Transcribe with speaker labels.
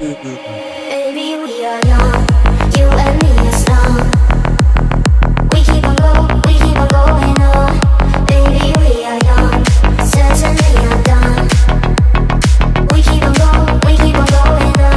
Speaker 1: Mm-hmm. Baby, we are young.